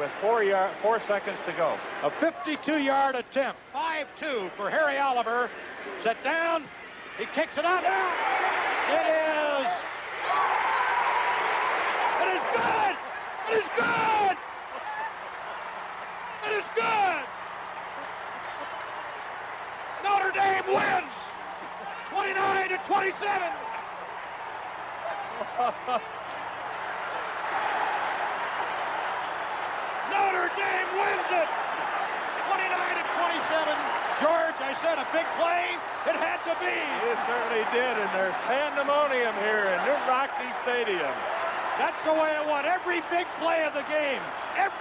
with four, yard, four seconds to go. A 52-yard attempt. 5-2 for Harry Oliver. Set down. He kicks it up. It is. It is good. It is good. It is good. Notre Dame wins. 29 to 27. Notre Dame wins it. 29 to 27. Said a big play. It had to be. It certainly did, and there's pandemonium here in New Rocky Stadium. That's the way it went. Every big play of the game. Every